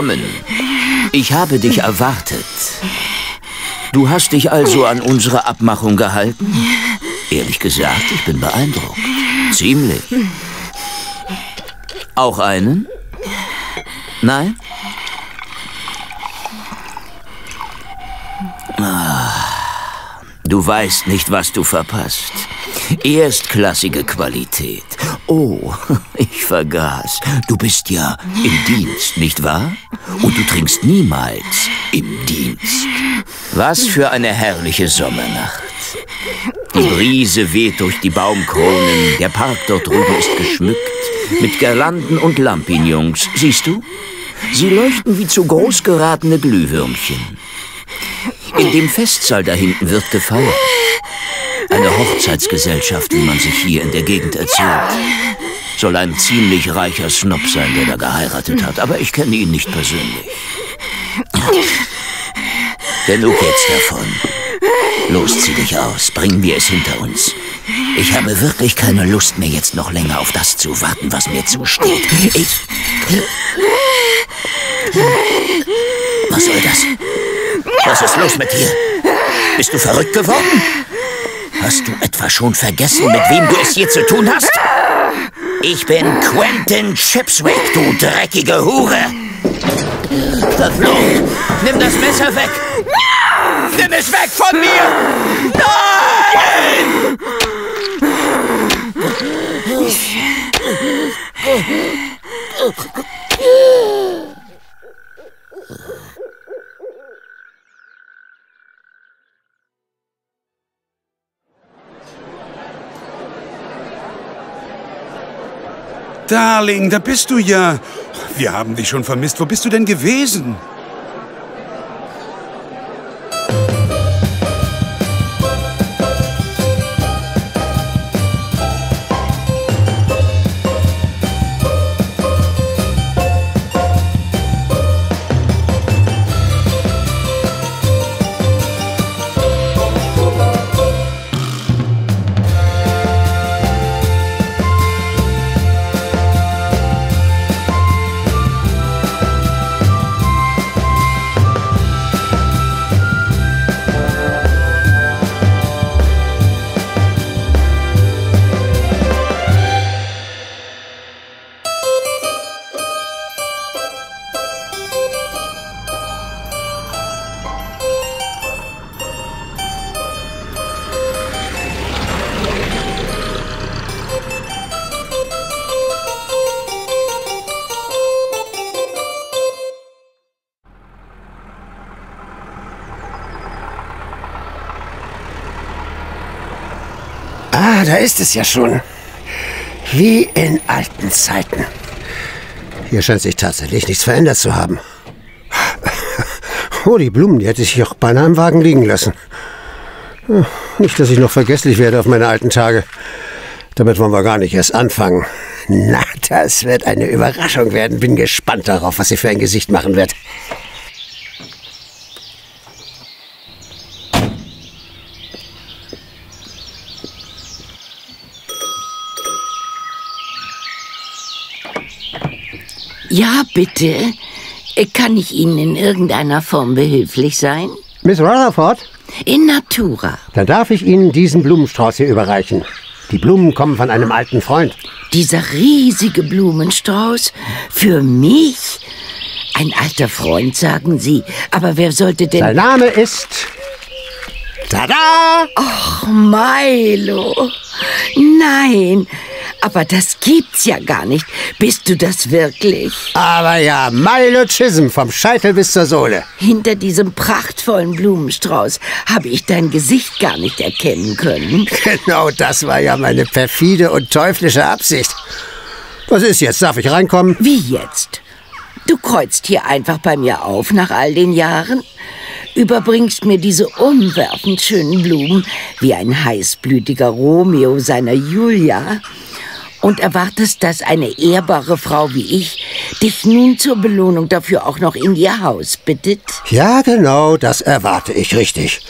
Willkommen. Ich habe dich erwartet. Du hast dich also an unsere Abmachung gehalten? Ehrlich gesagt, ich bin beeindruckt. Ziemlich. Auch einen? Nein? Ah, du weißt nicht, was du verpasst. Erstklassige Qualität. Oh, ich vergaß. Du bist ja im Dienst, nicht wahr? Und du trinkst niemals im Dienst. Was für eine herrliche Sommernacht. Die Brise weht durch die Baumkronen. Der Park dort drüben ist geschmückt mit Girlanden und Lampignons. Siehst du? Sie leuchten wie zu groß geratene Glühwürmchen. In dem Festsaal da hinten wird gefeiert. Eine Hochzeitsgesellschaft, wie man sich hier in der Gegend erzählt. Soll ein ziemlich reicher Snob sein, der da geheiratet hat, aber ich kenne ihn nicht persönlich. Genug jetzt davon. Los, zieh dich aus, bringen wir es hinter uns. Ich habe wirklich keine Lust mehr, jetzt noch länger auf das zu warten, was mir zusteht. Ich... Was soll das? Was ist los mit dir? Bist du verrückt geworden? Hast du etwa schon vergessen, mit wem du es hier zu tun hast? Ich bin Quentin Chipswick, du dreckige Hure! Verflucht! Nimm das Messer weg! Nimm es weg von mir! Nein! Darling, da bist du ja. Wir haben dich schon vermisst. Wo bist du denn gewesen? Da ist es ja schon. Wie in alten Zeiten. Hier scheint sich tatsächlich nichts verändert zu haben. Oh, die Blumen, die hätte ich auch beinahe im Wagen liegen lassen. Hm, Nicht, dass ich noch vergesslich werde auf meine alten Tage. Damit wollen wir gar nicht erst anfangen. Na, das wird eine Überraschung werden. Bin gespannt darauf, was sie für ein Gesicht machen wird. Ja, bitte. Kann ich Ihnen in irgendeiner Form behilflich sein? Miss Rutherford, In Natura. dann darf ich Ihnen diesen Blumenstrauß hier überreichen. Die Blumen kommen von einem alten Freund. Dieser riesige Blumenstrauß für mich? Ein alter Freund, sagen Sie. Aber wer sollte denn... Sein Name ist... Tada! Ach, Milo. Nein, aber das gibt's ja gar nicht. Bist du das wirklich? Aber ja, Milo Chisholm vom Scheitel bis zur Sohle. Hinter diesem prachtvollen Blumenstrauß habe ich dein Gesicht gar nicht erkennen können. Genau das war ja meine perfide und teuflische Absicht. Was ist jetzt? Darf ich reinkommen? Wie jetzt? Du kreuzt hier einfach bei mir auf nach all den Jahren? überbringst mir diese umwerfend schönen Blumen wie ein heißblütiger Romeo seiner Julia und erwartest, dass eine ehrbare Frau wie ich dich nun zur Belohnung dafür auch noch in ihr Haus bittet? Ja, genau, das erwarte ich richtig.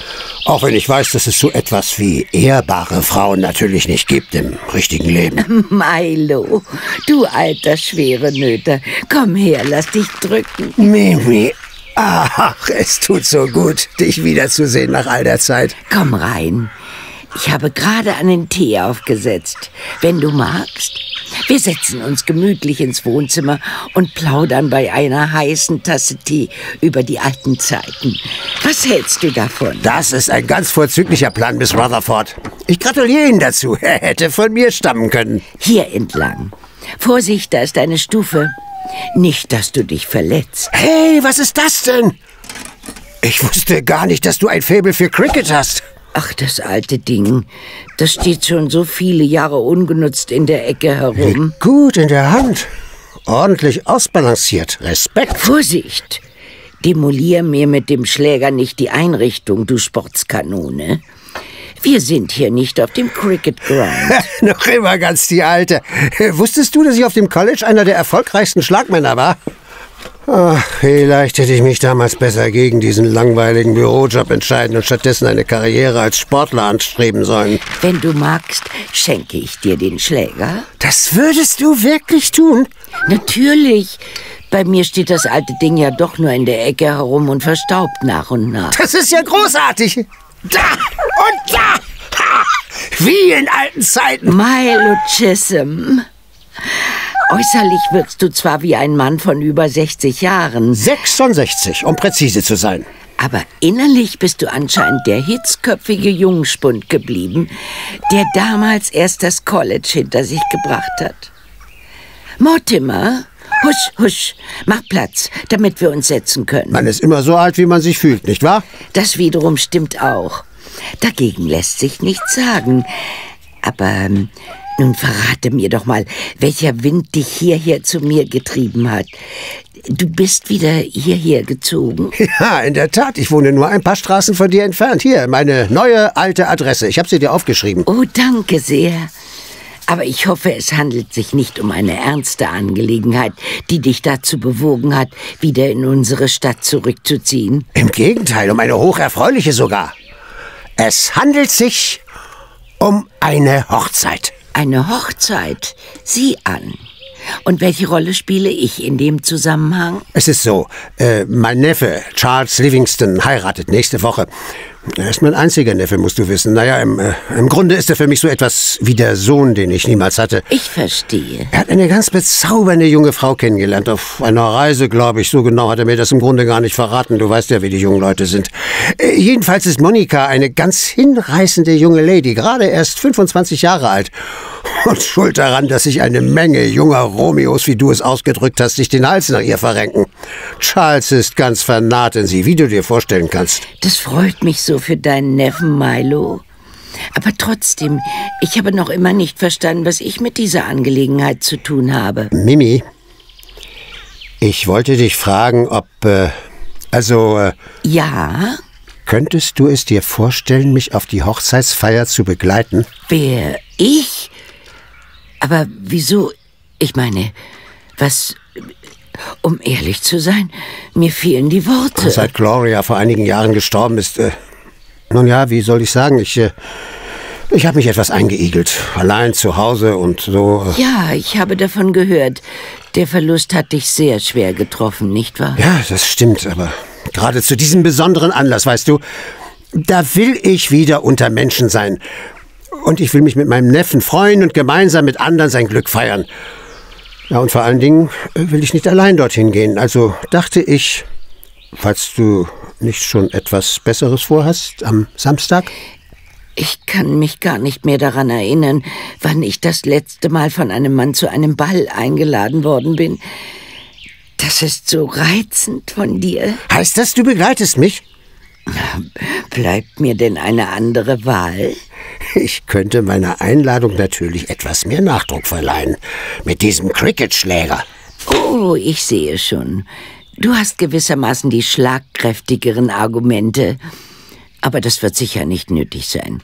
Auch wenn ich weiß, dass es so etwas wie ehrbare Frauen natürlich nicht gibt im richtigen Leben. Milo, du alter schwere Nöter, komm her, lass dich drücken. Mimi, ach, es tut so gut, dich wiederzusehen nach all der Zeit. Komm rein. Ich habe gerade einen Tee aufgesetzt. Wenn du magst. Wir setzen uns gemütlich ins Wohnzimmer und plaudern bei einer heißen Tasse Tee über die alten Zeiten. Was hältst du davon? Das ist ein ganz vorzüglicher Plan, Miss Rutherford. Ich gratuliere Ihnen dazu. Er hätte von mir stammen können. Hier entlang. Vorsicht, da ist eine Stufe. Nicht, dass du dich verletzt. Hey, was ist das denn? Ich wusste gar nicht, dass du ein Faible für Cricket hast. Ach, das alte Ding. Das steht schon so viele Jahre ungenutzt in der Ecke herum. Gut in der Hand. Ordentlich ausbalanciert. Respekt. Vorsicht! Demolier mir mit dem Schläger nicht die Einrichtung, du Sportskanone. Wir sind hier nicht auf dem Cricket Ground. Noch immer ganz die Alte. Wusstest du, dass ich auf dem College einer der erfolgreichsten Schlagmänner war? Ach, vielleicht hätte ich mich damals besser gegen diesen langweiligen Bürojob entscheiden und stattdessen eine Karriere als Sportler anstreben sollen. Wenn du magst, schenke ich dir den Schläger. Das würdest du wirklich tun? Natürlich. Bei mir steht das alte Ding ja doch nur in der Ecke herum und verstaubt nach und nach. Das ist ja großartig. Da und da. Ha, wie in alten Zeiten. Milo Chisholm. Äußerlich wirkst du zwar wie ein Mann von über 60 Jahren, 66, um präzise zu sein. aber innerlich bist du anscheinend der hitzköpfige Jungspund geblieben, der damals erst das College hinter sich gebracht hat. Mortimer, husch, husch, mach Platz, damit wir uns setzen können. Man ist immer so alt, wie man sich fühlt, nicht wahr? Das wiederum stimmt auch. Dagegen lässt sich nichts sagen. Aber ähm, nun verrate mir doch mal, welcher Wind dich hierher zu mir getrieben hat. Du bist wieder hierher gezogen. Ja, in der Tat. Ich wohne nur ein paar Straßen von dir entfernt. Hier, meine neue alte Adresse. Ich habe sie dir aufgeschrieben. Oh, danke sehr. Aber ich hoffe, es handelt sich nicht um eine ernste Angelegenheit, die dich dazu bewogen hat, wieder in unsere Stadt zurückzuziehen. Im Gegenteil, um eine hocherfreuliche sogar. Es handelt sich um eine Hochzeit. Eine Hochzeit. Sieh an. Und welche Rolle spiele ich in dem Zusammenhang? Es ist so, äh, mein Neffe, Charles Livingston, heiratet nächste Woche. Er ist mein einziger Neffe, musst du wissen. Naja, im, äh, im Grunde ist er für mich so etwas wie der Sohn, den ich niemals hatte. Ich verstehe. Er hat eine ganz bezaubernde junge Frau kennengelernt. Auf einer Reise, glaube ich. So genau hat er mir das im Grunde gar nicht verraten. Du weißt ja, wie die jungen Leute sind. Äh, jedenfalls ist Monika eine ganz hinreißende junge Lady. Gerade erst 25 Jahre alt. Und schuld daran, dass sich eine Menge junger Romeos, wie du es ausgedrückt hast, sich den Hals nach ihr verrenken. Charles ist ganz vernarrt in sie, wie du dir vorstellen kannst. Das freut mich so für deinen Neffen Milo. Aber trotzdem, ich habe noch immer nicht verstanden, was ich mit dieser Angelegenheit zu tun habe. Mimi, ich wollte dich fragen, ob... Äh, also, äh, Ja? könntest du es dir vorstellen, mich auf die Hochzeitsfeier zu begleiten? Wer? Ich? Aber wieso? Ich meine, was. Um ehrlich zu sein, mir fehlen die Worte. Seit Gloria vor einigen Jahren gestorben ist. Äh, nun ja, wie soll ich sagen? Ich, äh, ich habe mich etwas eingeigelt. Allein zu Hause und so. Ja, ich habe davon gehört. Der Verlust hat dich sehr schwer getroffen, nicht wahr? ja, das stimmt, aber gerade zu diesem besonderen Anlass, weißt du, da will ich wieder unter Menschen sein. Und ich will mich mit meinem Neffen freuen und gemeinsam mit anderen sein Glück feiern. Ja, und vor allen Dingen äh, will ich nicht allein dorthin gehen. Also dachte ich, falls du nicht schon etwas Besseres vorhast am Samstag? Ich kann mich gar nicht mehr daran erinnern, wann ich das letzte Mal von einem Mann zu einem Ball eingeladen worden bin. Das ist so reizend von dir. Heißt das, du begleitest mich? Bleibt mir denn eine andere Wahl? Ich könnte meiner Einladung natürlich etwas mehr Nachdruck verleihen. Mit diesem Cricketschläger. Oh, ich sehe schon. Du hast gewissermaßen die schlagkräftigeren Argumente. Aber das wird sicher nicht nötig sein.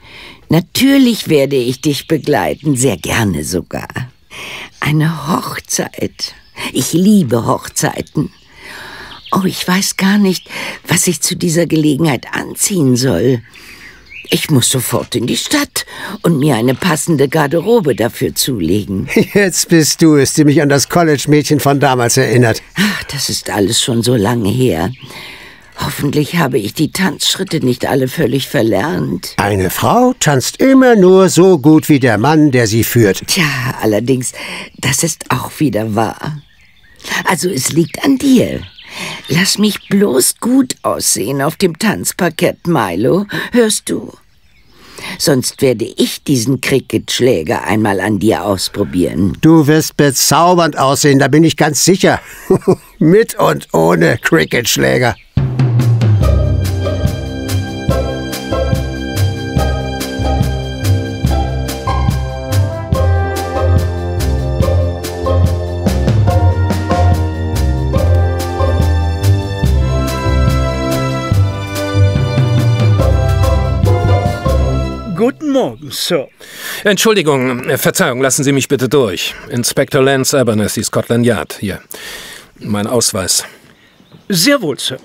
Natürlich werde ich dich begleiten, sehr gerne sogar. Eine Hochzeit. Ich liebe Hochzeiten. Oh, ich weiß gar nicht, was ich zu dieser Gelegenheit anziehen soll. Ich muss sofort in die Stadt und mir eine passende Garderobe dafür zulegen. Jetzt bist du es, die mich an das College-Mädchen von damals erinnert. Ach, das ist alles schon so lange her. Hoffentlich habe ich die Tanzschritte nicht alle völlig verlernt. Eine Frau tanzt immer nur so gut wie der Mann, der sie führt. Tja, allerdings, das ist auch wieder wahr. Also es liegt an dir. Lass mich bloß gut aussehen auf dem Tanzparkett, Milo. Hörst du? Sonst werde ich diesen Cricketschläger einmal an dir ausprobieren. Du wirst bezaubernd aussehen, da bin ich ganz sicher. Mit und ohne Cricketschläger. Guten Morgen, Sir. Entschuldigung, Verzeihung, lassen Sie mich bitte durch. Inspector Lance Abernethy, Scotland Yard. Hier. Mein Ausweis. Sehr wohl, Sir.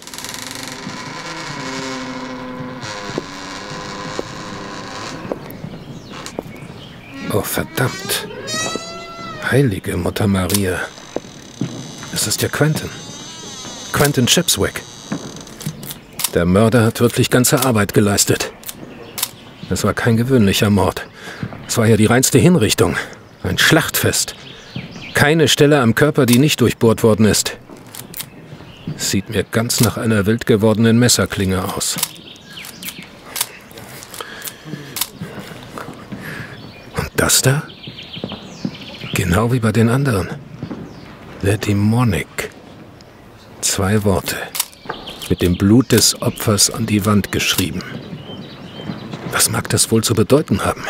Oh, verdammt. Heilige Mutter Maria. Es ist ja Quentin. Quentin Chipswick. Der Mörder hat wirklich ganze Arbeit geleistet. Es war kein gewöhnlicher Mord. Es war ja die reinste Hinrichtung. Ein Schlachtfest. Keine Stelle am Körper, die nicht durchbohrt worden ist. Sieht mir ganz nach einer wild gewordenen Messerklinge aus. Und das da? Genau wie bei den anderen. The Demonic. Zwei Worte. Mit dem Blut des Opfers an die Wand geschrieben. Was mag das wohl zu bedeuten haben?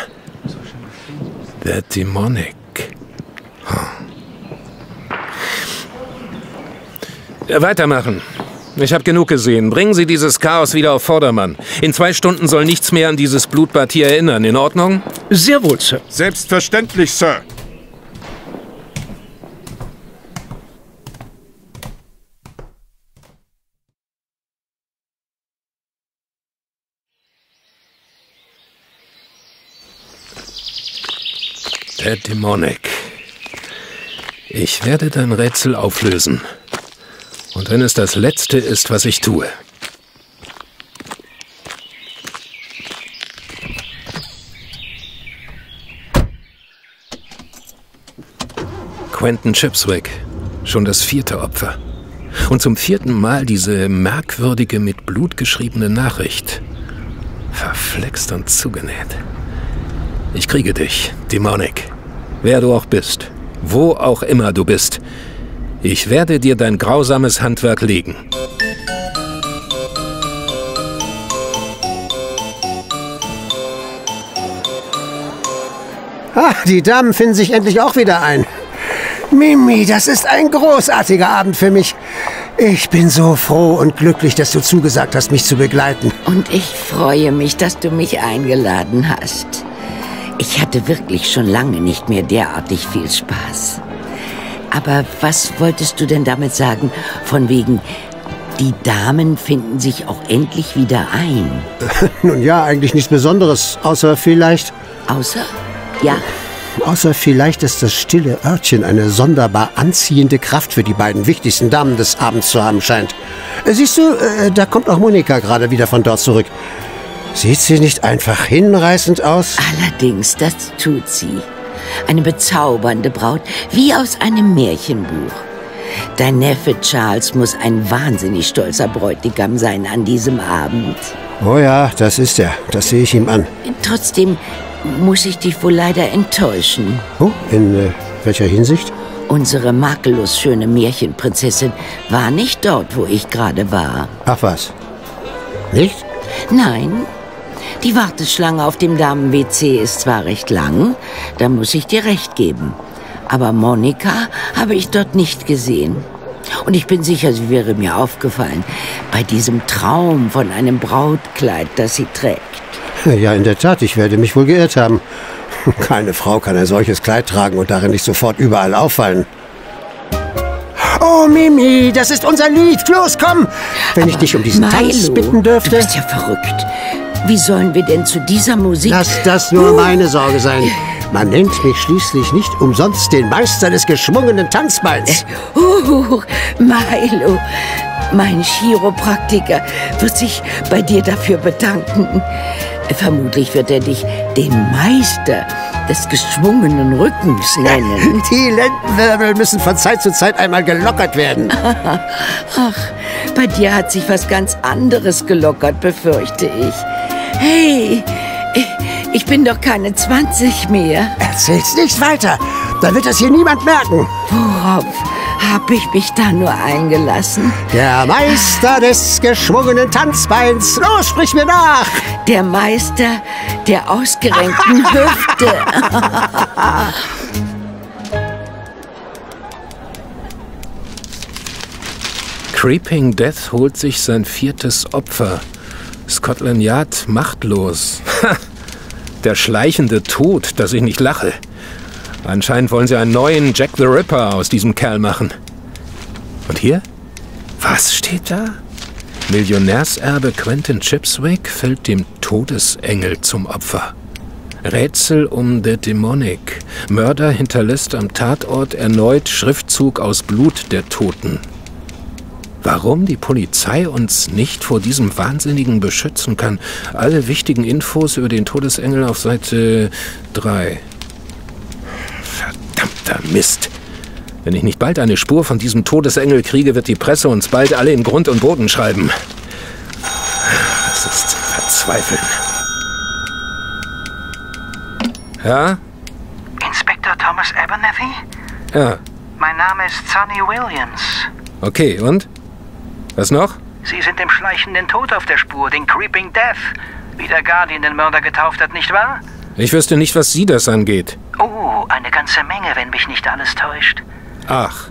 The Demonic. Hm. Weitermachen. Ich habe genug gesehen. Bringen Sie dieses Chaos wieder auf Vordermann. In zwei Stunden soll nichts mehr an dieses Blutbad hier erinnern. In Ordnung? Sehr wohl, Sir. Selbstverständlich, Sir. Der Dämonik. Ich werde dein Rätsel auflösen. Und wenn es das Letzte ist, was ich tue. Quentin Chipswick. Schon das vierte Opfer. Und zum vierten Mal diese merkwürdige, mit Blut geschriebene Nachricht. Verflext und zugenäht. Ich kriege dich, Dämonik. Wer du auch bist. Wo auch immer du bist. Ich werde dir dein grausames Handwerk legen. Ah, die Damen finden sich endlich auch wieder ein. Mimi, das ist ein großartiger Abend für mich. Ich bin so froh und glücklich, dass du zugesagt hast, mich zu begleiten. Und ich freue mich, dass du mich eingeladen hast. Ich hatte wirklich schon lange nicht mehr derartig viel Spaß. Aber was wolltest du denn damit sagen, von wegen, die Damen finden sich auch endlich wieder ein? Nun ja, eigentlich nichts Besonderes, außer vielleicht... Außer? Ja, Außer vielleicht, dass das stille Örtchen eine sonderbar anziehende Kraft für die beiden wichtigsten Damen des Abends zu haben scheint. Siehst du, äh, da kommt auch Monika gerade wieder von dort zurück. Sieht sie nicht einfach hinreißend aus? allerdings, das tut sie. Eine bezaubernde Braut, wie aus einem Märchenbuch. Dein Neffe Charles muss ein wahnsinnig stolzer Bräutigam sein an diesem Abend. Oh ja, das ist er. Das sehe ich ihm an. Trotzdem muss ich dich wohl leider enttäuschen. Oh, in äh, welcher Hinsicht? Unsere makellos schöne Märchenprinzessin war nicht dort, wo ich gerade war. Ach was. Nicht? Nein, die Warteschlange auf dem Damen-WC ist zwar recht lang, da muss ich dir recht geben. Aber Monika habe ich dort nicht gesehen. Und ich bin sicher, sie wäre mir aufgefallen bei diesem Traum von einem Brautkleid, das sie trägt. Ja, in der Tat, ich werde mich wohl geirrt haben. Keine Frau kann ein solches Kleid tragen und darin nicht sofort überall auffallen. Oh, Mimi, das ist unser Lied. Los, komm! Wenn ich dich um diesen Milo, Tanz bitten dürfte. Du bist ja verrückt. Wie sollen wir denn zu dieser Musik... Lass das nur meine Sorge sein. Man nennt mich schließlich nicht umsonst den Meister des geschwungenen Tanzbeins. Uh, Milo, mein Chiropraktiker wird sich bei dir dafür bedanken. Vermutlich wird er dich den Meister des geschwungenen Rückens nennen. Die Lendenwirbel müssen von Zeit zu Zeit einmal gelockert werden. Ach, bei dir hat sich was ganz anderes gelockert, befürchte ich. Hey, ich bin doch keine 20 mehr. Erzähl's nicht weiter. Dann wird das hier niemand merken. Worauf hab ich mich da nur eingelassen? Der Meister des geschwungenen Tanzbeins. Los, sprich mir nach. Der Meister der ausgerenkten Hüfte. Creeping Death holt sich sein viertes Opfer. Scotland Yard machtlos. Der schleichende Tod, dass ich nicht lache. Anscheinend wollen sie einen neuen Jack the Ripper aus diesem Kerl machen. Und hier? Was steht da? Millionärserbe Quentin Chipswick fällt dem Todesengel zum Opfer. Rätsel um The Demonic. Mörder hinterlässt am Tatort erneut Schriftzug aus Blut der Toten. Warum die Polizei uns nicht vor diesem Wahnsinnigen beschützen kann. Alle wichtigen Infos über den Todesengel auf Seite 3. Verdammter Mist. Wenn ich nicht bald eine Spur von diesem Todesengel kriege, wird die Presse uns bald alle in Grund und Boden schreiben. Das ist zum Verzweifeln. Ja? Inspektor Thomas Abernathy? Ja. Mein Name ist Sonny Williams. Okay, und? Was noch? Sie sind dem schleichenden Tod auf der Spur, den Creeping Death. Wie der Guardian den Mörder getauft hat, nicht wahr? Ich wüsste nicht, was Sie das angeht. Oh, eine ganze Menge, wenn mich nicht alles täuscht. Ach.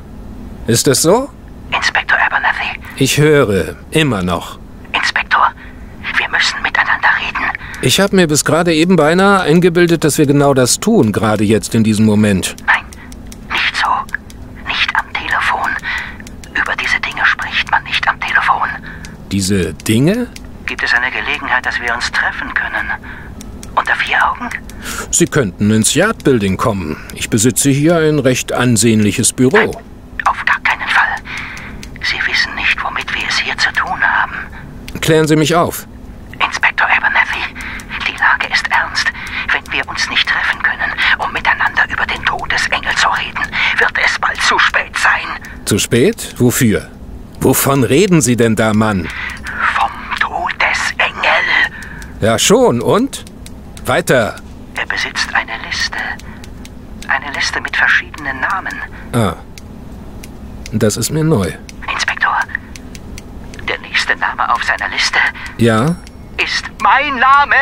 Ist das so? Inspektor Abernathy. Ich höre. Immer noch. Inspektor, wir müssen miteinander reden. Ich habe mir bis gerade eben beinahe eingebildet, dass wir genau das tun, gerade jetzt in diesem Moment. Nein, nicht so. Nicht am Telefon. Über diese Dinge spricht man nicht am Telefon. Diese Dinge? Gibt es eine Gelegenheit, dass wir uns treffen können? Unter vier Augen? Sie könnten ins Yard Building kommen. Ich besitze hier ein recht ansehnliches Büro. Auf gar keinen Fall. Sie wissen nicht, womit wir es hier zu tun haben. Klären Sie mich auf. Inspektor Abernathy, die Lage ist ernst. Wenn wir uns nicht treffen können, um miteinander über den Todesengel zu reden, wird es bald zu spät sein. Zu spät? Wofür? Wovon reden Sie denn da, Mann? Vom Todesengel. Ja, schon. Und? Weiter. Er besitzt eine Liste. Eine Liste mit verschiedenen Namen. Ah. Das ist mir neu. Inspektor, der nächste Name auf seiner Liste Ja? ist mein Name.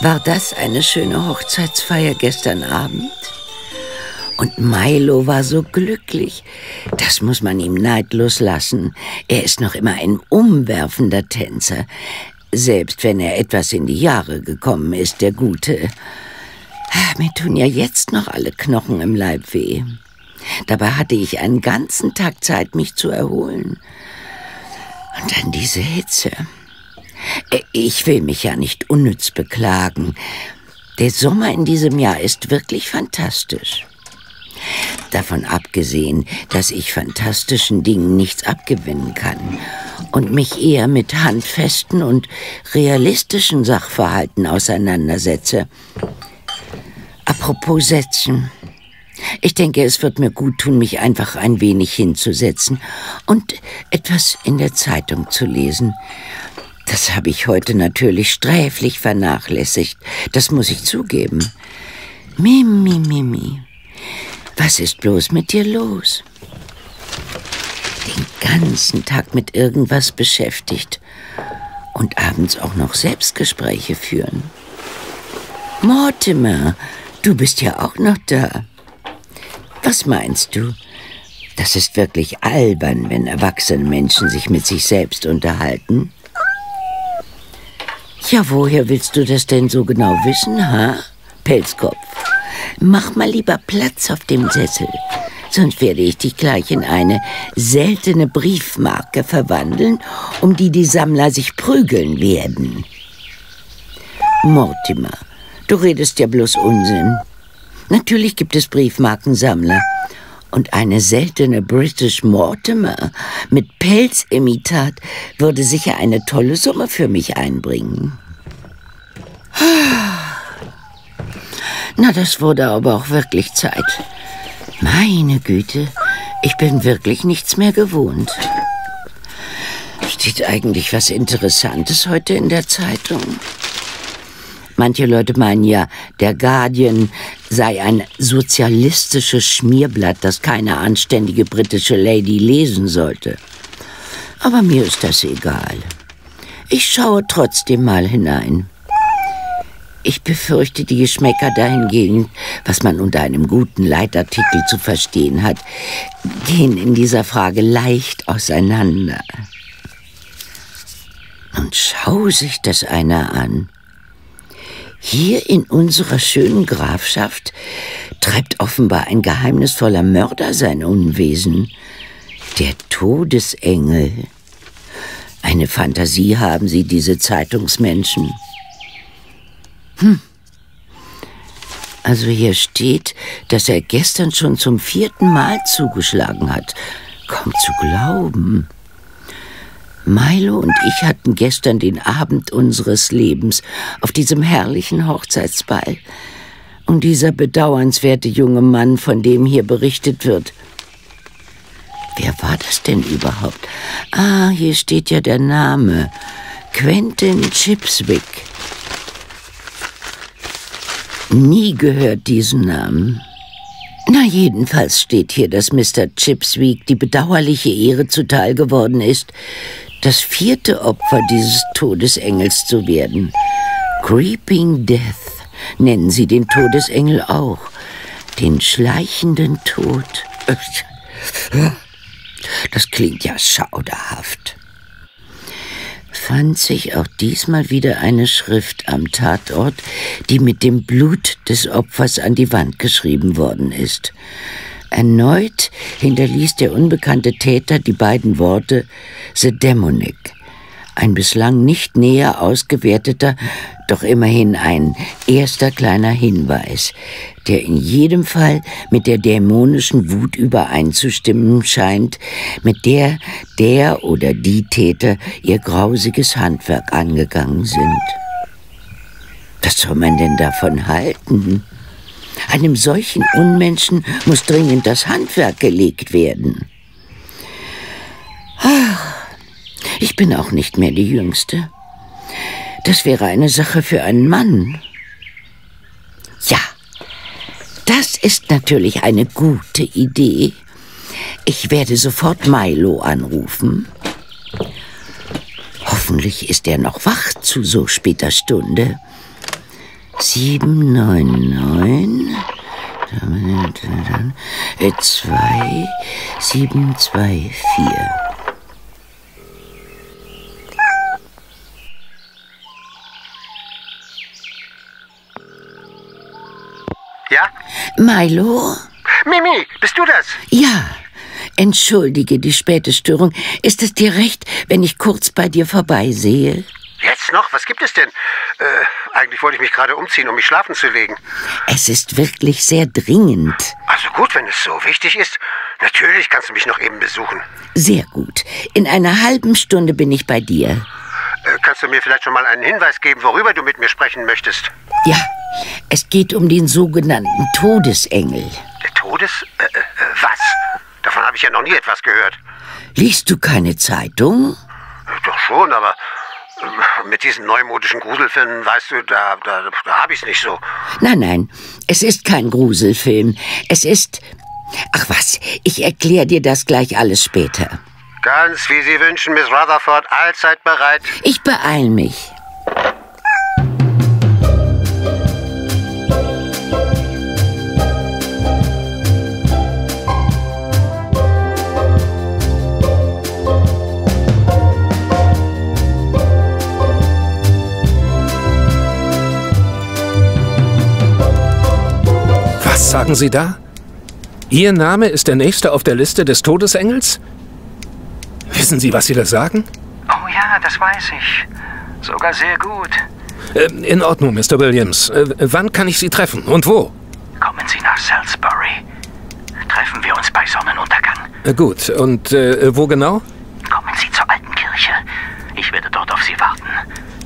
War das eine schöne Hochzeitsfeier gestern Abend? Und Milo war so glücklich. Das muss man ihm neidlos lassen. Er ist noch immer ein umwerfender Tänzer. Selbst wenn er etwas in die Jahre gekommen ist, der Gute. Mir tun ja jetzt noch alle Knochen im Leib weh. Dabei hatte ich einen ganzen Tag Zeit, mich zu erholen. Und dann diese Hitze. Ich will mich ja nicht unnütz beklagen. Der Sommer in diesem Jahr ist wirklich fantastisch. Davon abgesehen, dass ich fantastischen Dingen nichts abgewinnen kann und mich eher mit handfesten und realistischen Sachverhalten auseinandersetze. Apropos Setzen. Ich denke, es wird mir gut tun, mich einfach ein wenig hinzusetzen und etwas in der Zeitung zu lesen. Das habe ich heute natürlich sträflich vernachlässigt. Das muss ich zugeben. Mimi, Mimi. Was ist bloß mit dir los? Den ganzen Tag mit irgendwas beschäftigt und abends auch noch Selbstgespräche führen. Mortimer, du bist ja auch noch da. Was meinst du? Das ist wirklich albern, wenn erwachsene Menschen sich mit sich selbst unterhalten. Ja, woher willst du das denn so genau wissen, ha? Pelzkopf. Mach mal lieber Platz auf dem Sessel, sonst werde ich dich gleich in eine seltene Briefmarke verwandeln, um die die Sammler sich prügeln werden. Mortimer, du redest ja bloß Unsinn. Natürlich gibt es Briefmarkensammler. Und eine seltene British Mortimer mit Pelzimitat würde sicher eine tolle Summe für mich einbringen. Na, das wurde aber auch wirklich Zeit. Meine Güte, ich bin wirklich nichts mehr gewohnt. Steht eigentlich was Interessantes heute in der Zeitung? Manche Leute meinen ja, der Guardian sei ein sozialistisches Schmierblatt, das keine anständige britische Lady lesen sollte. Aber mir ist das egal. Ich schaue trotzdem mal hinein. Ich befürchte, die Geschmäcker dahingehend, was man unter einem guten Leitartikel zu verstehen hat, gehen in dieser Frage leicht auseinander. Und schau sich das einer an. Hier in unserer schönen Grafschaft treibt offenbar ein geheimnisvoller Mörder sein Unwesen. Der Todesengel. Eine Fantasie haben sie, diese Zeitungsmenschen. Hm. Also hier steht, dass er gestern schon zum vierten Mal zugeschlagen hat. Kaum zu glauben. Milo und ich hatten gestern den Abend unseres Lebens auf diesem herrlichen Hochzeitsball. Und dieser bedauernswerte junge Mann, von dem hier berichtet wird. Wer war das denn überhaupt? Ah, hier steht ja der Name. Quentin Chipswick. Nie gehört diesen Namen. Na, jedenfalls steht hier, dass Mr. Chipswick die bedauerliche Ehre zuteil geworden ist, das vierte Opfer dieses Todesengels zu werden. Creeping Death nennen sie den Todesengel auch. Den schleichenden Tod. Das klingt ja schauderhaft. Fand sich auch diesmal wieder eine Schrift am Tatort, die mit dem Blut des Opfers an die Wand geschrieben worden ist. Erneut hinterließ der unbekannte Täter die beiden Worte The Demonic. Ein bislang nicht näher ausgewerteter, doch immerhin ein erster kleiner Hinweis, der in jedem Fall mit der dämonischen Wut übereinzustimmen scheint, mit der der oder die Täter ihr grausiges Handwerk angegangen sind. Was soll man denn davon halten? Einem solchen Unmenschen muss dringend das Handwerk gelegt werden. Ach, ich bin auch nicht mehr die Jüngste. Das wäre eine Sache für einen Mann. Ja, das ist natürlich eine gute Idee. Ich werde sofort Milo anrufen. Hoffentlich ist er noch wach zu so später Stunde. 799 2 724 Ja? Milo? Mimi, bist du das? Ja. Entschuldige die späte Störung. Ist es dir recht, wenn ich kurz bei dir vorbeisehe? Jetzt noch? Was gibt es denn? Äh, eigentlich wollte ich mich gerade umziehen, um mich schlafen zu legen. Es ist wirklich sehr dringend. Also gut, wenn es so wichtig ist. Natürlich kannst du mich noch eben besuchen. Sehr gut. In einer halben Stunde bin ich bei dir. Äh, kannst du mir vielleicht schon mal einen Hinweis geben, worüber du mit mir sprechen möchtest? Ja, es geht um den sogenannten Todesengel. Der Todes... Äh, äh, was? Davon habe ich ja noch nie etwas gehört. Liest du keine Zeitung? Doch schon, aber äh, mit diesen neumodischen Gruselfilmen, weißt du, da, da, da habe ich es nicht so. Nein, nein, es ist kein Gruselfilm. Es ist... Ach was, ich erkläre dir das gleich alles später. Ganz wie Sie wünschen, Miss Rutherford, allzeit bereit. Ich beeil mich. Was sagen Sie da? Ihr Name ist der nächste auf der Liste des Todesengels? Wissen Sie, was Sie da sagen? Oh ja, das weiß ich. Sogar sehr gut. Äh, in Ordnung, Mr. Williams. Äh, wann kann ich Sie treffen und wo? Kommen Sie nach Salisbury. Treffen wir uns bei Sonnenuntergang. Äh, gut, und äh, wo genau? Kommen Sie zur alten Kirche. Ich werde dort auf Sie warten.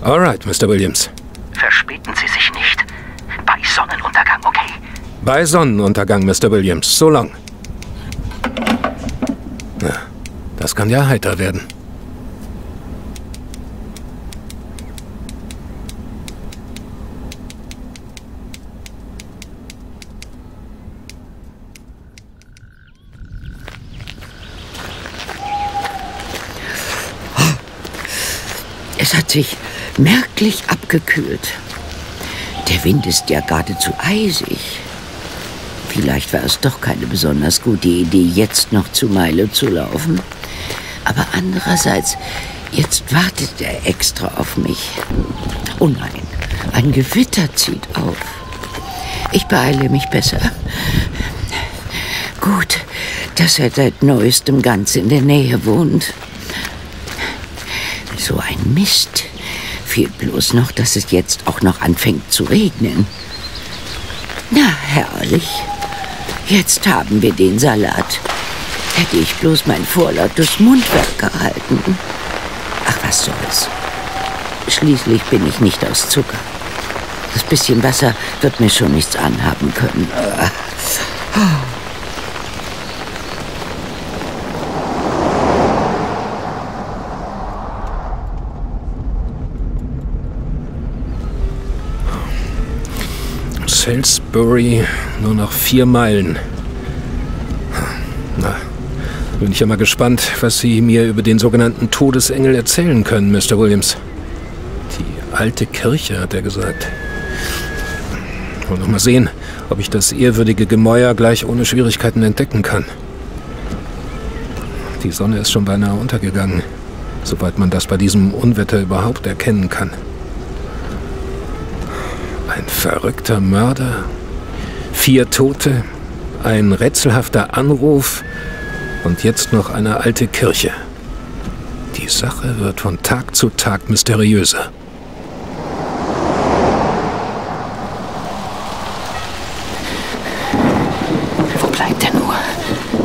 Alright, Mr. Williams. Verspäten Sie sich nicht. Bei Sonnenuntergang, okay? Bei Sonnenuntergang, Mr. Williams. So lang. Na, das kann ja heiter werden. Es hat sich merklich abgekühlt. Der Wind ist ja geradezu eisig. Vielleicht war es doch keine besonders gute Idee, jetzt noch zu Milo zu laufen. Aber andererseits, jetzt wartet er extra auf mich. Oh nein, ein Gewitter zieht auf. Ich beeile mich besser. Gut, dass er seit neuestem ganz in der Nähe wohnt. So ein Mist. Fehlt bloß noch, dass es jetzt auch noch anfängt zu regnen. Na, herrlich. Jetzt haben wir den Salat. Hätte ich bloß mein vorlautes Mundwerk gehalten. Ach, was soll's. Schließlich bin ich nicht aus Zucker. Das bisschen Wasser wird mir schon nichts anhaben können. Salisbury, nur noch vier Meilen. Na, bin ich ja mal gespannt, was Sie mir über den sogenannten Todesengel erzählen können, Mr. Williams. Die alte Kirche, hat er gesagt. Wollen noch mal sehen, ob ich das ehrwürdige Gemäuer gleich ohne Schwierigkeiten entdecken kann. Die Sonne ist schon beinahe untergegangen, soweit man das bei diesem Unwetter überhaupt erkennen kann. Ein verrückter Mörder, vier Tote, ein rätselhafter Anruf und jetzt noch eine alte Kirche. Die Sache wird von Tag zu Tag mysteriöser. Wo bleibt er nur?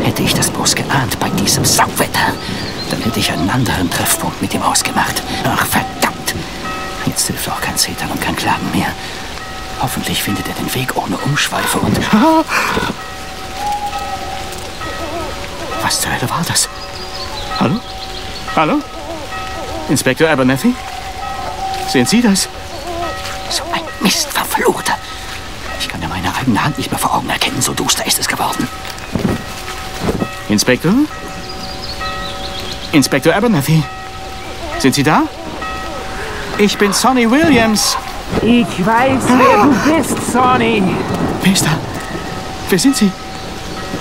Hätte ich das bloß geahnt bei diesem Sauwetter, dann hätte ich einen anderen Treffpunkt mit ihm ausgemacht. Ach, verdammt! Jetzt hilft auch kein Zetern und kein Klagen mehr. Hoffentlich findet er den Weg ohne Umschweife und... Was zur Hölle war das? Hallo? Hallo? Inspektor Abernathy? Sehen Sie das? So ein Mist, verfluchter! Ich kann ja meine eigene Hand nicht mehr vor Augen erkennen, so duster ist es geworden. Inspektor? Inspektor Abernathy? Sind Sie da? Ich bin Sonny Williams. Ich weiß, wer du bist, Sonny. Wer ist da? Wer sind Sie?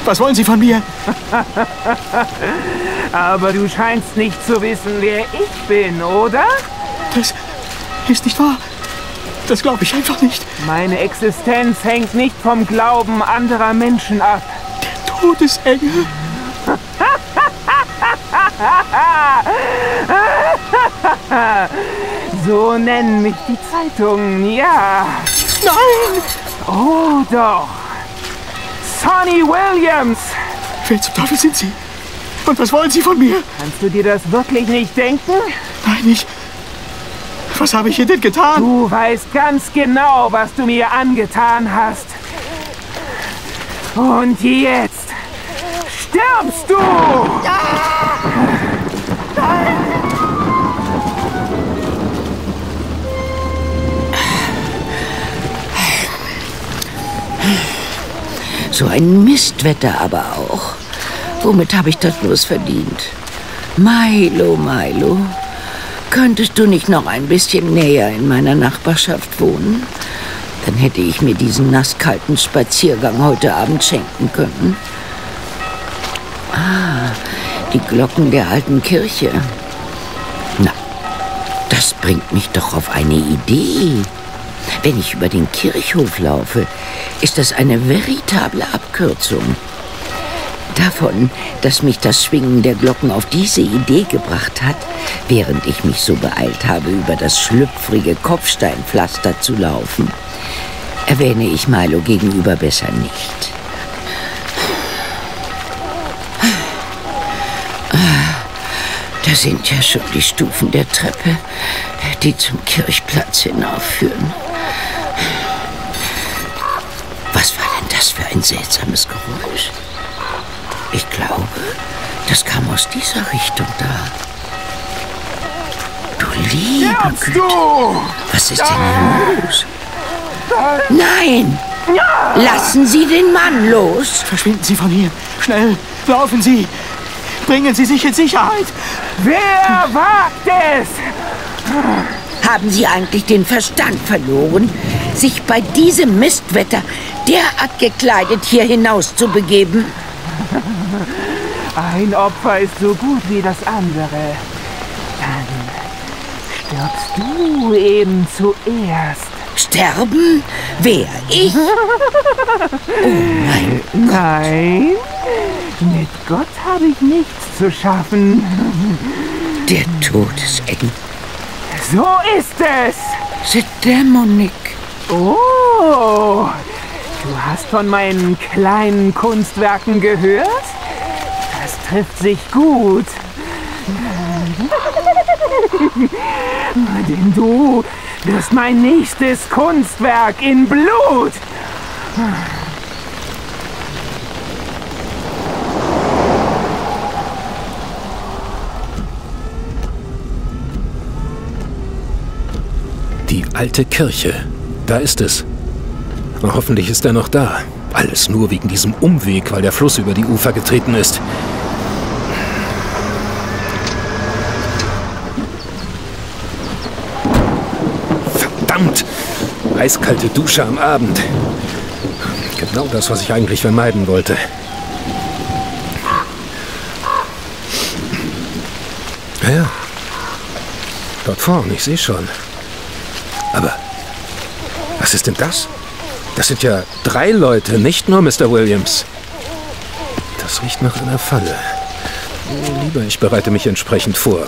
Was wollen Sie von mir? Aber du scheinst nicht zu wissen, wer ich bin, oder? Das ist nicht wahr. Das glaube ich einfach nicht. Meine Existenz hängt nicht vom Glauben anderer Menschen ab. Der Todesengel. So nennen mich die Zeitungen, ja. Nein! Oh doch. Sonny Williams. Wer zum Teufel sind Sie? Und was wollen Sie von mir? Kannst du dir das wirklich nicht denken? Nein, ich... Was habe ich hier denn getan? Du weißt ganz genau, was du mir angetan hast. Und jetzt stirbst du! So ein Mistwetter aber auch. Womit habe ich das bloß verdient? Milo, Milo, könntest du nicht noch ein bisschen näher in meiner Nachbarschaft wohnen? Dann hätte ich mir diesen nasskalten Spaziergang heute Abend schenken können. Ah, die Glocken der alten Kirche. Na, das bringt mich doch auf eine Idee. Wenn ich über den Kirchhof laufe, ist das eine veritable Abkürzung. Davon, dass mich das Schwingen der Glocken auf diese Idee gebracht hat, während ich mich so beeilt habe, über das schlüpfrige Kopfsteinpflaster zu laufen, erwähne ich Milo gegenüber besser nicht. Da sind ja schon die Stufen der Treppe, die zum Kirchplatz hinaufführen. Ein seltsames Geräusch? Ich glaube, das kam aus dieser Richtung da. Du liebe Güte. Was ist denn los? Nein! Lassen Sie den Mann los! Verschwinden Sie von hier. Schnell, laufen Sie. Bringen Sie sich in Sicherheit. Wer wagt es? Haben Sie eigentlich den Verstand verloren, sich bei diesem Mistwetter derart gekleidet hier hinaus zu begeben? Ein Opfer ist so gut wie das andere. Dann stirbst du eben zuerst. Sterben? Wer? Ich? Oh mein Nein, mit Gott habe ich nichts zu schaffen. Der Todesengel. So ist es. C'est Dämonik. Oh, du hast von meinen kleinen Kunstwerken gehört? Das trifft sich gut. Denn du wirst mein nächstes Kunstwerk in Blut. Die alte Kirche. Da ist es. Na, hoffentlich ist er noch da. Alles nur wegen diesem Umweg, weil der Fluss über die Ufer getreten ist. Verdammt! Eiskalte Dusche am Abend. Genau das, was ich eigentlich vermeiden wollte. Ja, dort vorne, ich sehe schon. Aber was ist denn das? Das sind ja drei Leute, nicht nur Mr. Williams. Das riecht nach einer Falle. Lieber, ich bereite mich entsprechend vor.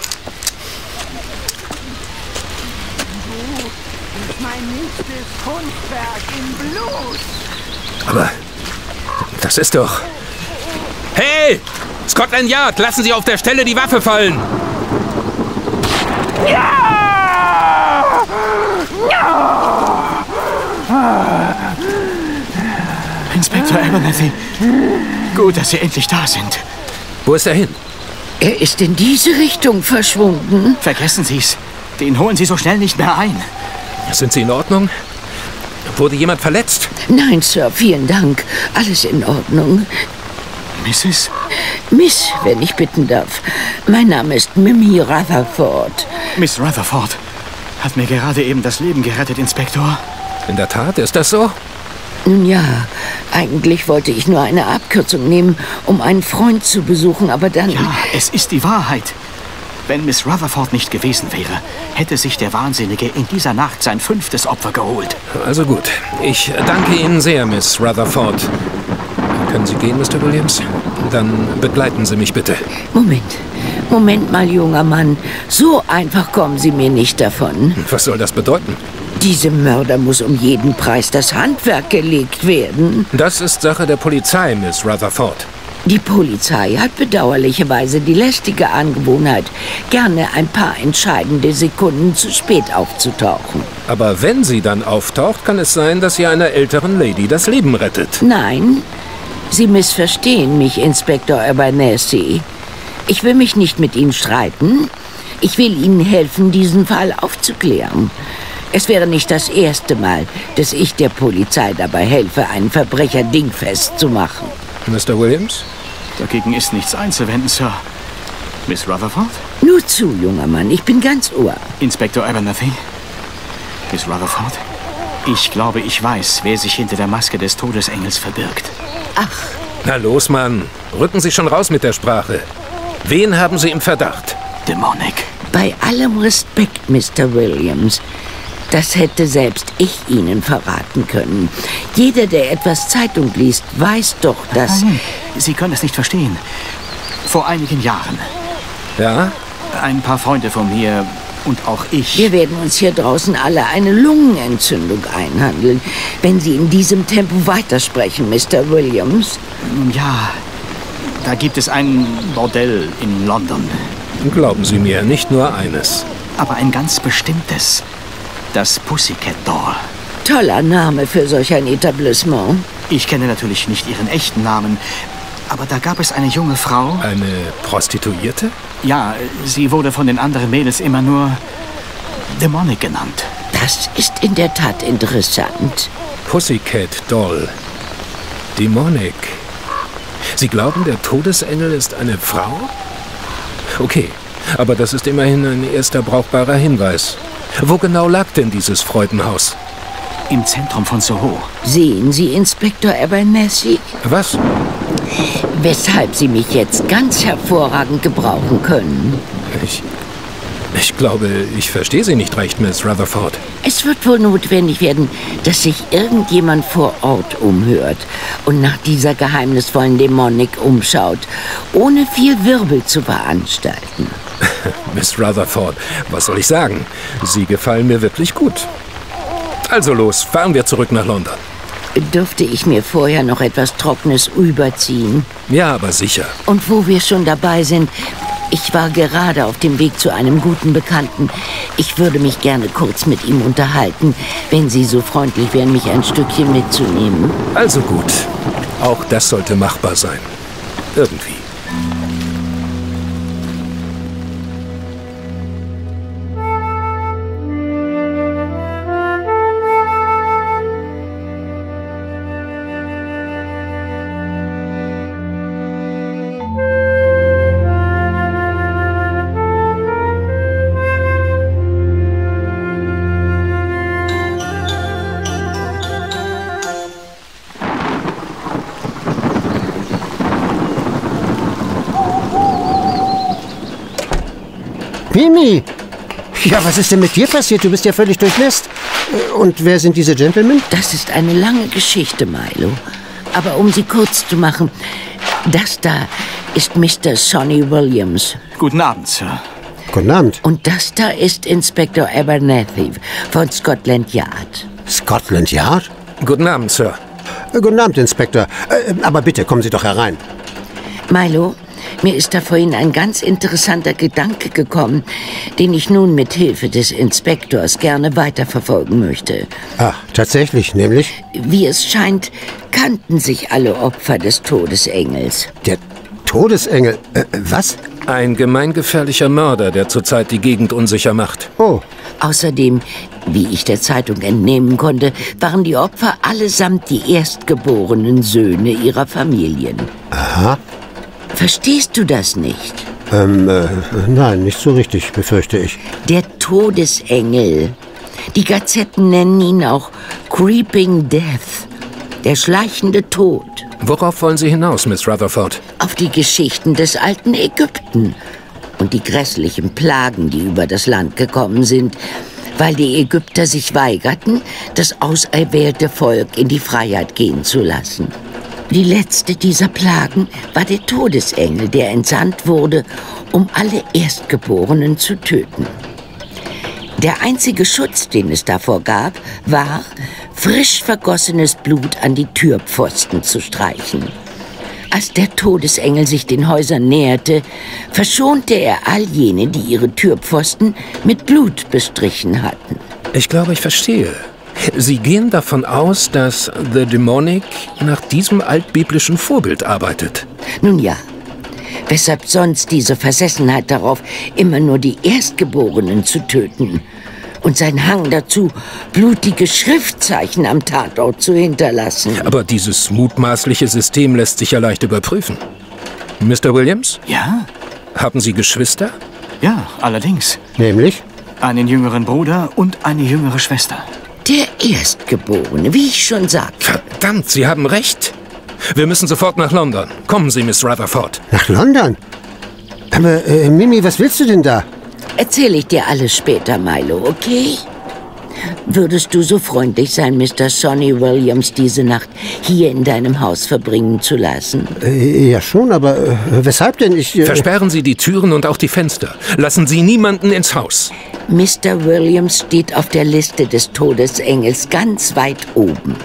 Mein nächstes Kunstwerk in Blut. Aber das ist doch... Hey! Scotland Yard, lassen Sie auf der Stelle die Waffe fallen! Ja! Ja! Inspektor Abernathy. Gut, dass Sie endlich da sind. Wo ist er hin? Er ist in diese Richtung verschwunden. Vergessen Sie's. Den holen Sie so schnell nicht mehr ein. Sind Sie in Ordnung? Wurde jemand verletzt? Nein, Sir, vielen Dank. Alles in Ordnung. Mrs. Miss, wenn ich bitten darf. Mein Name ist Mimi Rutherford. Miss Rutherford hat mir gerade eben das Leben gerettet, Inspektor. In der Tat, ist das so? Nun ja, eigentlich wollte ich nur eine Abkürzung nehmen, um einen Freund zu besuchen, aber dann... Ja, es ist die Wahrheit. Wenn Miss Rutherford nicht gewesen wäre, hätte sich der Wahnsinnige in dieser Nacht sein fünftes Opfer geholt. Also gut. Ich danke Ihnen sehr, Miss Rutherford. Können Sie gehen, Mr. Williams? Dann begleiten Sie mich bitte. Moment, Moment mal, junger Mann. So einfach kommen Sie mir nicht davon. Was soll das bedeuten? Diesem Mörder muss um jeden Preis das Handwerk gelegt werden. Das ist Sache der Polizei, Miss Rutherford. Die Polizei hat bedauerlicherweise die lästige Angewohnheit, gerne ein paar entscheidende Sekunden zu spät aufzutauchen. Aber wenn sie dann auftaucht, kann es sein, dass sie einer älteren Lady das Leben rettet. Nein, Sie missverstehen mich, Inspektor Abernathy. Ich will mich nicht mit Ihnen streiten. Ich will Ihnen helfen, diesen Fall aufzuklären. Es wäre nicht das erste Mal, dass ich der Polizei dabei helfe, einen Verbrecher dingfest zu machen. Mr. Williams? Dagegen ist nichts einzuwenden, Sir. Miss Rutherford? Nur zu, junger Mann, ich bin ganz ohr. Inspektor Abernathy? Miss Rutherford? Ich glaube, ich weiß, wer sich hinter der Maske des Todesengels verbirgt. Ach. Na los, Mann. Rücken Sie schon raus mit der Sprache. Wen haben Sie im Verdacht? Demonic. Bei allem Respekt, Mr. Williams. Das hätte selbst ich Ihnen verraten können. Jeder, der etwas Zeitung liest, weiß doch, dass... Nein, Sie können es nicht verstehen. Vor einigen Jahren. Ja? Ein paar Freunde von mir und auch ich. Wir werden uns hier draußen alle eine Lungenentzündung einhandeln, wenn Sie in diesem Tempo weitersprechen, Mr. Williams. Nun ja, da gibt es ein Bordell in London. Glauben Sie mir, nicht nur eines. Aber ein ganz bestimmtes. Das Pussycat Doll. Toller Name für solch ein Etablissement. Ich kenne natürlich nicht Ihren echten Namen, aber da gab es eine junge Frau. Eine Prostituierte? Ja, sie wurde von den anderen Mädels immer nur Demonic genannt. Das ist in der Tat interessant. Pussycat Doll. Demonic. Sie glauben, der Todesengel ist eine Frau? Okay, aber das ist immerhin ein erster brauchbarer Hinweis. Wo genau lag denn dieses Freudenhaus? Im Zentrum von Soho. Sehen Sie, Inspektor Abernathy? Was? Weshalb Sie mich jetzt ganz hervorragend gebrauchen können. Ich. Ich glaube, ich verstehe Sie nicht recht, Miss Rutherford. Es wird wohl notwendig werden, dass sich irgendjemand vor Ort umhört und nach dieser geheimnisvollen Dämonik umschaut, ohne viel Wirbel zu veranstalten. Miss Rutherford, was soll ich sagen? Sie gefallen mir wirklich gut. Also los, fahren wir zurück nach London. Dürfte ich mir vorher noch etwas Trockenes überziehen? Ja, aber sicher. Und wo wir schon dabei sind, ich war gerade auf dem Weg zu einem guten Bekannten. Ich würde mich gerne kurz mit ihm unterhalten, wenn Sie so freundlich wären, mich ein Stückchen mitzunehmen. Also gut. Auch das sollte machbar sein. Irgendwie. Ja, was ist denn mit dir passiert? Du bist ja völlig durchnässt. Und wer sind diese Gentlemen? Das ist eine lange Geschichte, Milo. Aber um sie kurz zu machen, das da ist Mr. Sonny Williams. Guten Abend, Sir. Guten Abend. Und das da ist Inspektor Abernathy von Scotland Yard. Scotland Yard? Guten Abend, Sir. Äh, Guten Abend, Inspektor. Äh, Aber bitte, kommen Sie doch herein. Milo, mir ist da vorhin ein ganz interessanter Gedanke gekommen, den ich nun mit Hilfe des Inspektors gerne weiterverfolgen möchte. Ach, tatsächlich, nämlich? Wie es scheint, kannten sich alle Opfer des Todesengels. Der Todesengel? Äh, was? Ein gemeingefährlicher Mörder, der zurzeit die Gegend unsicher macht. Oh. Außerdem, wie ich der Zeitung entnehmen konnte, waren die Opfer allesamt die erstgeborenen Söhne ihrer Familien. Aha. Verstehst du das nicht? Ähm, äh, nein, nicht so richtig, befürchte ich. Der Todesengel. Die Gazetten nennen ihn auch Creeping Death. Der schleichende Tod. Worauf wollen Sie hinaus, Miss Rutherford? Auf die Geschichten des alten Ägypten und die grässlichen Plagen, die über das Land gekommen sind, weil die Ägypter sich weigerten, das auserwählte Volk in die Freiheit gehen zu lassen. Die letzte dieser Plagen war der Todesengel, der entsandt wurde, um alle Erstgeborenen zu töten. Der einzige Schutz, den es davor gab, war, frisch vergossenes Blut an die Türpfosten zu streichen. Als der Todesengel sich den Häusern näherte, verschonte er all jene, die ihre Türpfosten mit Blut bestrichen hatten. Ich glaube, ich verstehe. Sie gehen davon aus, dass The Demonic nach diesem altbiblischen Vorbild arbeitet. Nun ja, weshalb sonst diese Versessenheit darauf, immer nur die Erstgeborenen zu töten? Und sein Hang dazu, blutige Schriftzeichen am Tatort zu hinterlassen. Aber dieses mutmaßliche System lässt sich ja leicht überprüfen. Mr. Williams? Ja? Haben Sie Geschwister? Ja, allerdings. Nämlich? Einen jüngeren Bruder und eine jüngere Schwester. Der Erstgeborene, wie ich schon sagte. Verdammt, Sie haben recht. Wir müssen sofort nach London. Kommen Sie, Miss Rutherford. Nach London? Aber, äh, Mimi, was willst du denn da? Erzähle ich dir alles später, Milo, okay? Würdest du so freundlich sein, Mr. Sonny Williams diese Nacht hier in deinem Haus verbringen zu lassen? Äh, ja, schon, aber äh, weshalb denn? Ich. Äh Versperren Sie die Türen und auch die Fenster. Lassen Sie niemanden ins Haus. Mr. Williams steht auf der Liste des Todesengels ganz weit oben.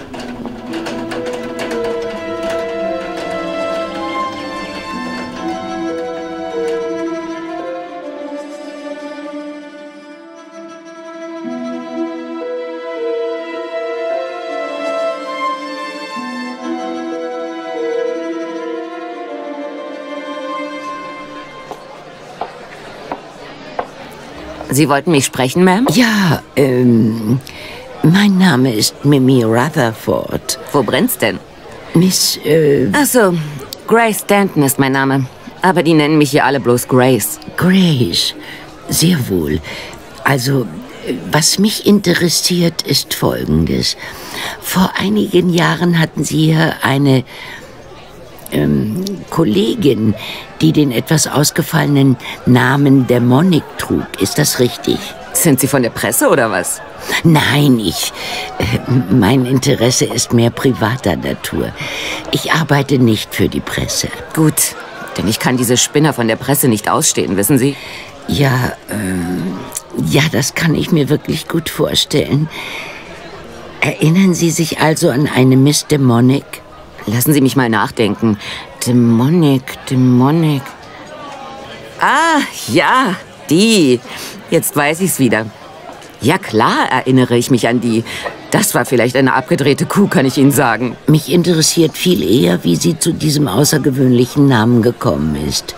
Sie wollten mich sprechen, Ma'am? Ja, ähm, mein Name ist Mimi Rutherford. Wo brennt's denn? Miss, äh... Ach so, Grace Stanton ist mein Name. Aber die nennen mich hier alle bloß Grace. Grace, sehr wohl. Also, was mich interessiert, ist Folgendes. Vor einigen Jahren hatten Sie hier eine ähm, Kollegin, die den etwas ausgefallenen Namen Dämonik trug. Ist das richtig? Sind Sie von der Presse oder was? Nein, ich. Äh, mein Interesse ist mehr privater Natur. Ich arbeite nicht für die Presse. Gut, denn ich kann diese Spinner von der Presse nicht ausstehen, wissen Sie? Ja, ähm, ja, das kann ich mir wirklich gut vorstellen. Erinnern Sie sich also an eine Miss Dämonik? Lassen Sie mich mal nachdenken. Dämonik, Dämonik. Ah, ja, die. Jetzt weiß ich's wieder. Ja klar erinnere ich mich an die. Das war vielleicht eine abgedrehte Kuh, kann ich Ihnen sagen. Mich interessiert viel eher, wie sie zu diesem außergewöhnlichen Namen gekommen ist.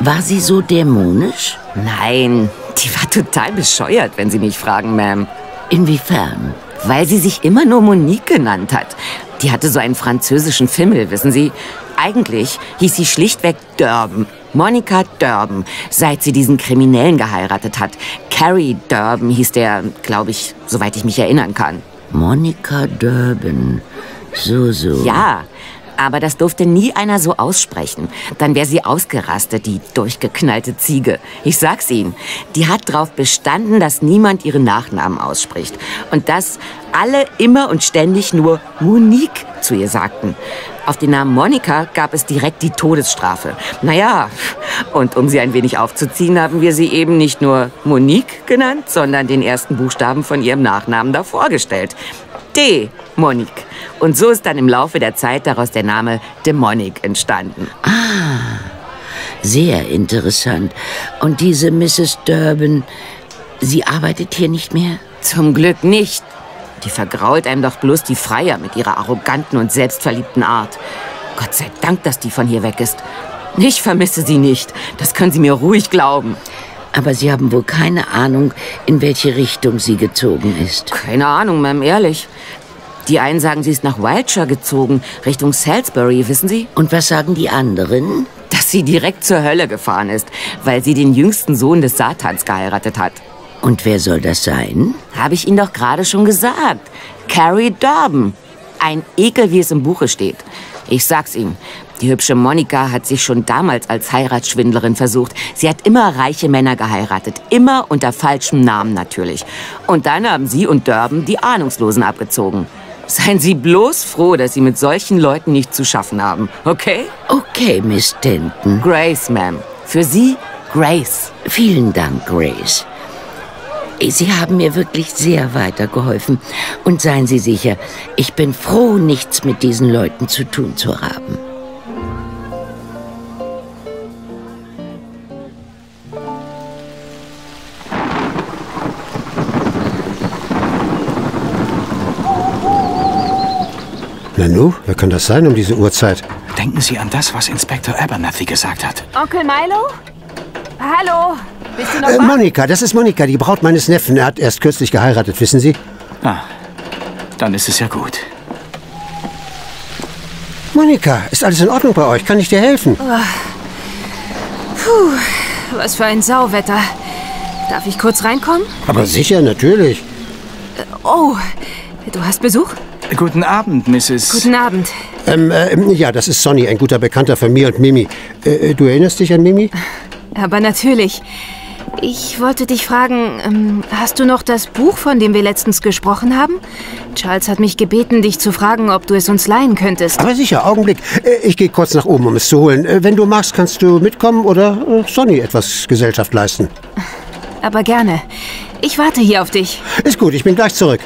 War sie so dämonisch? Nein, die war total bescheuert, wenn Sie mich fragen, Ma'am. Inwiefern? Weil sie sich immer nur Monique genannt hat. Die hatte so einen französischen Fimmel, wissen Sie. Eigentlich hieß sie schlichtweg Durban. Monika Durban, seit sie diesen Kriminellen geheiratet hat. Carrie Durban hieß der, glaube ich, soweit ich mich erinnern kann. Monika Durban. So, so. Ja, aber das durfte nie einer so aussprechen. Dann wäre sie ausgerastet, die durchgeknallte Ziege. Ich sag's Ihnen, die hat darauf bestanden, dass niemand ihren Nachnamen ausspricht. Und dass alle immer und ständig nur Monique zu ihr sagten. Auf den Namen Monika gab es direkt die Todesstrafe. Naja, und um sie ein wenig aufzuziehen, haben wir sie eben nicht nur Monique genannt, sondern den ersten Buchstaben von ihrem Nachnamen davor gestellt. D. Monique. Und so ist dann im Laufe der Zeit daraus der Name Demonic entstanden. Ah, sehr interessant. Und diese Mrs. Durban, sie arbeitet hier nicht mehr? Zum Glück nicht. Die vergrault einem doch bloß die Freier mit ihrer arroganten und selbstverliebten Art. Gott sei Dank, dass die von hier weg ist. Ich vermisse sie nicht. Das können Sie mir ruhig glauben. Aber Sie haben wohl keine Ahnung, in welche Richtung sie gezogen ist. Keine Ahnung, Ma'am, ehrlich. Die einen sagen, sie ist nach Wiltshire gezogen, Richtung Salisbury, wissen Sie? Und was sagen die anderen? Dass sie direkt zur Hölle gefahren ist, weil sie den jüngsten Sohn des Satans geheiratet hat. Und wer soll das sein? Habe ich Ihnen doch gerade schon gesagt. Carrie Durban. Ein Ekel, wie es im Buche steht. Ich sag's Ihnen, die hübsche Monika hat sich schon damals als Heiratsschwindlerin versucht. Sie hat immer reiche Männer geheiratet. Immer unter falschem Namen natürlich. Und dann haben sie und Durban die Ahnungslosen abgezogen. Seien Sie bloß froh, dass Sie mit solchen Leuten nicht zu schaffen haben. Okay? Okay, Miss Denton. Grace, Ma'am. Für Sie, Grace. Vielen Dank, Grace. Sie haben mir wirklich sehr weitergeholfen. Und seien Sie sicher, ich bin froh, nichts mit diesen Leuten zu tun zu haben. Nanu, wer kann das sein um diese Uhrzeit? Denken Sie an das, was Inspektor Abernathy gesagt hat. Onkel Milo? Hallo? Bist du noch Äh? Monika, das ist Monika, die Braut meines Neffen. Er hat erst kürzlich geheiratet, wissen Sie? Ah, dann ist es ja gut. Monika, ist alles in Ordnung bei euch? Kann ich dir helfen? Oh. Puh, Was für ein Sauwetter. Darf ich kurz reinkommen? Aber sicher, natürlich. Oh, du hast Besuch? Guten Abend, Mrs. Guten Abend. Ähm, äh, ja, das ist Sonny, ein guter Bekannter von mir und Mimi. Äh, du erinnerst dich an Mimi? Aber natürlich. Ich wollte dich fragen, ähm, hast du noch das Buch, von dem wir letztens gesprochen haben? Charles hat mich gebeten, dich zu fragen, ob du es uns leihen könntest. Aber sicher, Augenblick. Äh, ich gehe kurz nach oben, um es zu holen. Äh, wenn du magst, kannst du mitkommen oder äh, Sonny etwas Gesellschaft leisten. Aber gerne. Ich warte hier auf dich. Ist gut, ich bin gleich zurück.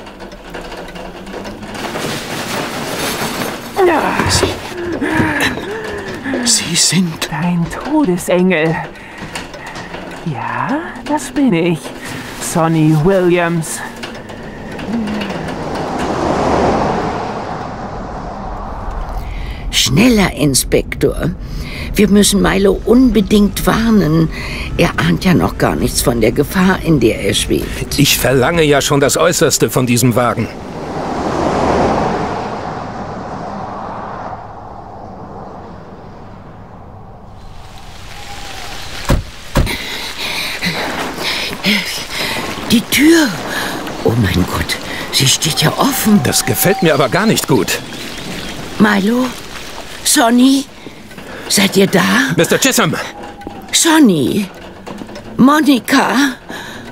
Sie sind... Dein Todesengel. Ja, das bin ich. Sonny Williams. Schneller, Inspektor. Wir müssen Milo unbedingt warnen. Er ahnt ja noch gar nichts von der Gefahr, in der er schwebt. Ich verlange ja schon das Äußerste von diesem Wagen. Die Tür. Oh mein Gott, sie offen. Das gefällt mir aber gar nicht gut. Milo? Sonny? Seid ihr da? Mr. Chisholm! Sonny? Monika?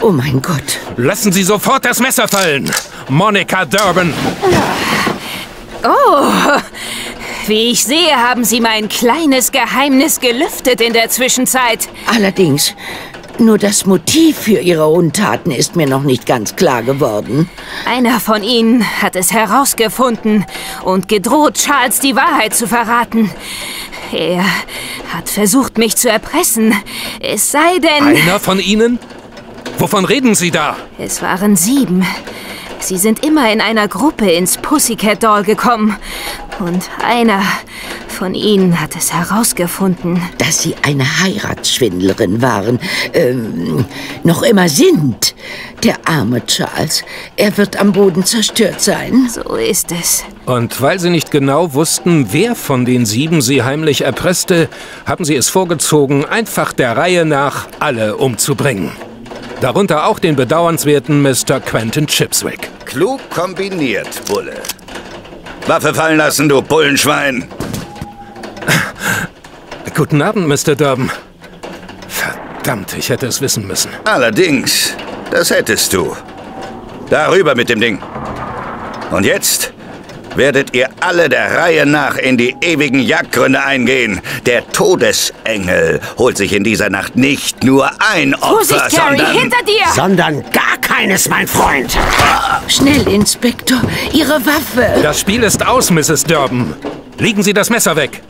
Oh mein Gott. Lassen Sie sofort das Messer fallen! Monica Durban! Oh, wie ich sehe, haben Sie mein kleines Geheimnis gelüftet in der Zwischenzeit. Allerdings, nur das Motiv für ihre Untaten ist mir noch nicht ganz klar geworden. Einer von ihnen hat es herausgefunden und gedroht, Charles die Wahrheit zu verraten. Er hat versucht, mich zu erpressen. Es sei denn... Einer von Ihnen? Wovon reden Sie da? Es waren sieben. Sie sind immer in einer Gruppe ins Pussycat Doll gekommen. Und einer von ihnen hat es herausgefunden. Dass sie eine Heiratsschwindlerin waren. Ähm, noch immer sind. Der arme Charles. Er wird am Boden zerstört sein. So ist es. Und weil Sie nicht genau wussten, wer von den sieben Sie heimlich erpresste, haben Sie es vorgezogen, einfach der Reihe nach alle umzubringen. Darunter auch den bedauernswerten Mr. Quentin Chipswick. Klug kombiniert, Bulle. Waffe fallen lassen, du Bullenschwein. Guten Abend, Mr. Durban. Verdammt, ich hätte es wissen müssen. Allerdings, das hättest du. Darüber mit dem Ding. Und jetzt werdet ihr alle der Reihe nach in die ewigen Jagdgründe eingehen. Der Todesengel holt sich in dieser Nacht nicht nur ein Opfer, Vorsicht, Carrie, sondern... hinter dir! Sondern gar keines, mein Freund. Schnell, Inspektor, Ihre Waffe. Das Spiel ist aus, Mrs. Durban. Legen Sie das Messer weg.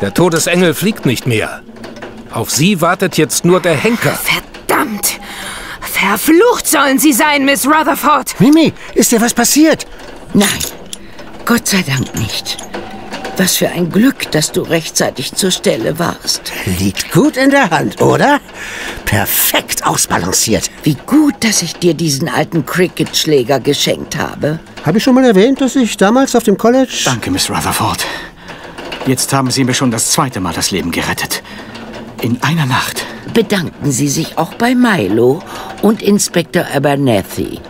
Der Todesengel fliegt nicht mehr. Auf Sie wartet jetzt nur der Henker. Verdammt! Verflucht sollen Sie sein, Miss Rutherford! Mimi, ist dir was passiert? Nein, Gott sei Dank nicht. Was für ein Glück, dass du rechtzeitig zur Stelle warst. Liegt gut in der Hand, oder? Perfekt ausbalanciert. Wie gut, dass ich dir diesen alten Cricket-Schläger geschenkt habe. Habe ich schon mal erwähnt, dass ich damals auf dem College... Danke, Miss Rutherford. Jetzt haben Sie mir schon das zweite Mal das Leben gerettet. In einer Nacht. Bedanken Sie sich auch bei Milo und Inspektor Abernathy.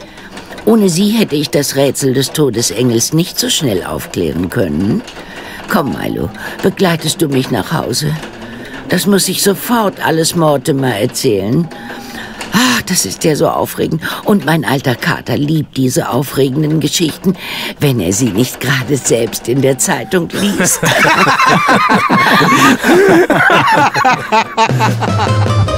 Ohne sie hätte ich das Rätsel des Todesengels nicht so schnell aufklären können. Komm, Milo, begleitest du mich nach Hause? Das muss ich sofort alles Mortimer erzählen. Ach, das ist ja so aufregend. Und mein alter Kater liebt diese aufregenden Geschichten, wenn er sie nicht gerade selbst in der Zeitung liest.